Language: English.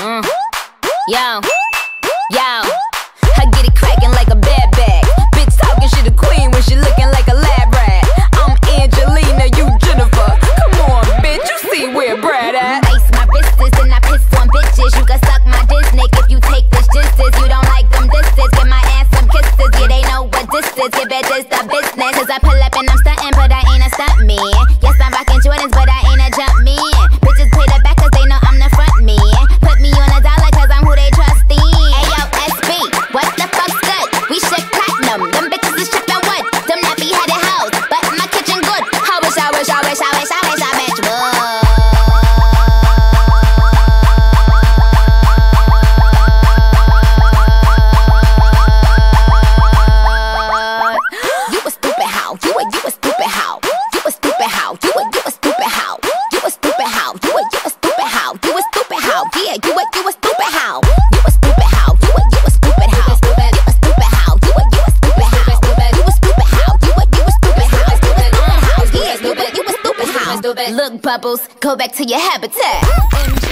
Mm. Yo, yo, I get it cracking like a bad bag. Bitch talking shit a queen when she looking like a lab rat. I'm Angelina, you Jennifer. Come on, bitch, you see where Brad at? Ice my wrists and I piss on bitches. You can suck my dick if you take this distance. You don't like them disses, Get my ass some kisses. Yeah, they know what this is. Give it this the business. Cause I pull up and I'm stunting, but I ain't a stunt Look, bubbles, go back to your habitat.